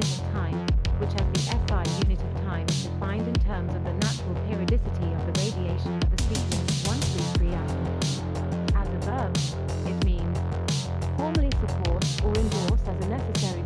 unit of time, which as the SI unit of time is defined in terms of the natural periodicity of the radiation of the sequence 1 through 3 hours. As it means formally support or endorse as a necessary